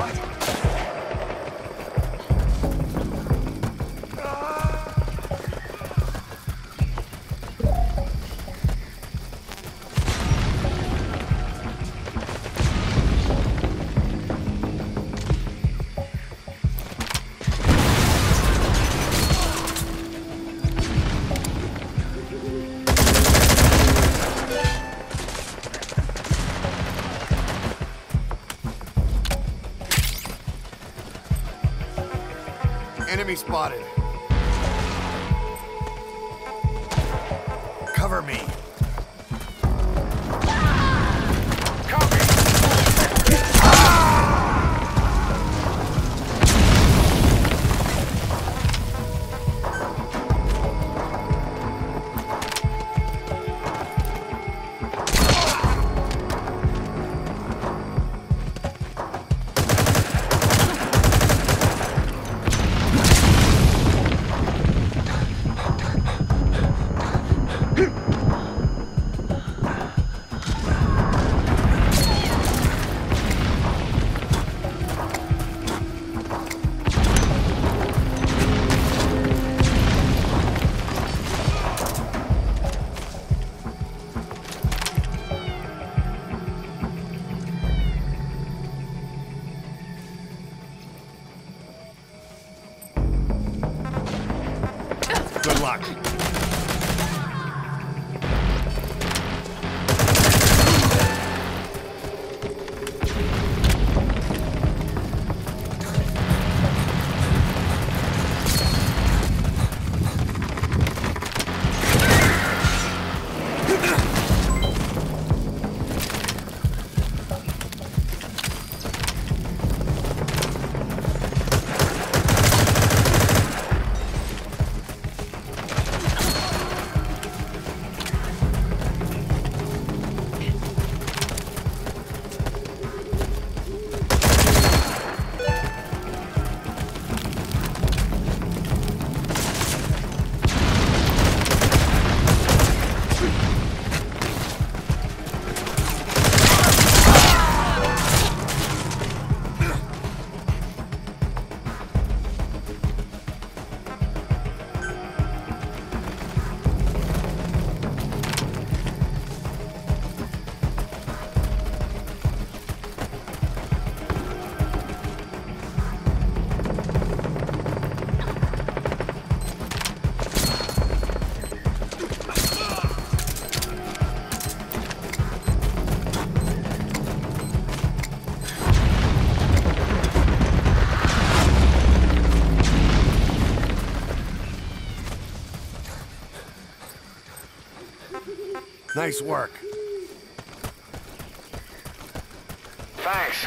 What? Enemy spotted. Nice work. Thanks.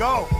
Go.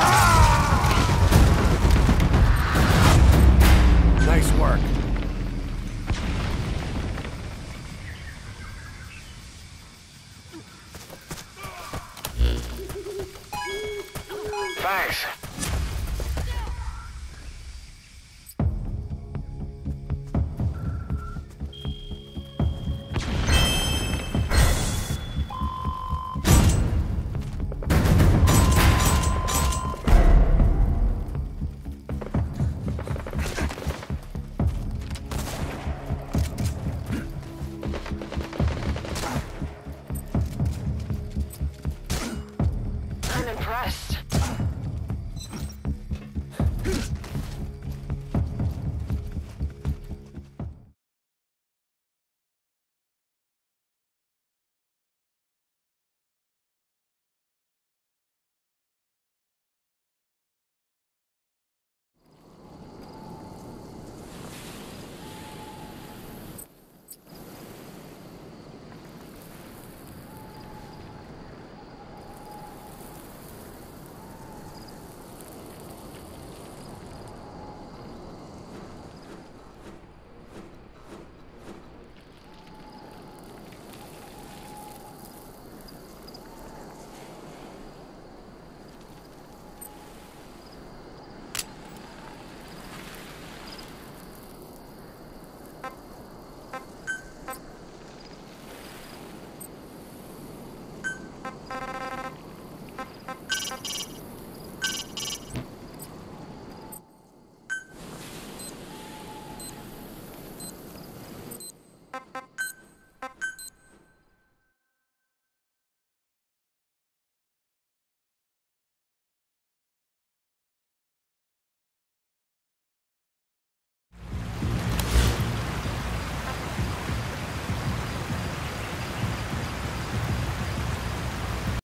Ah!